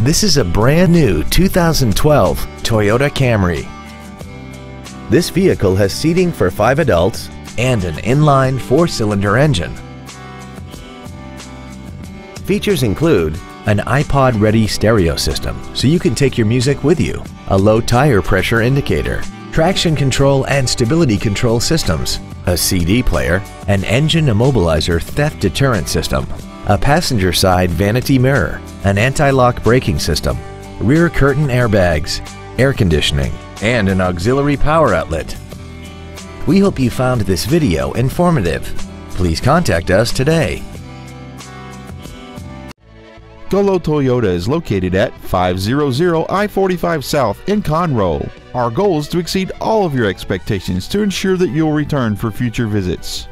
This is a brand new 2012 Toyota Camry. This vehicle has seating for five adults and an inline four-cylinder engine. Features include an iPod-ready stereo system so you can take your music with you, a low tire pressure indicator, traction control and stability control systems, a CD player, an engine immobilizer theft deterrent system, a passenger side vanity mirror, an anti-lock braking system, rear curtain airbags, air conditioning, and an auxiliary power outlet. We hope you found this video informative. Please contact us today. Gullo Toyota is located at 500 I-45 South in Conroe. Our goal is to exceed all of your expectations to ensure that you'll return for future visits.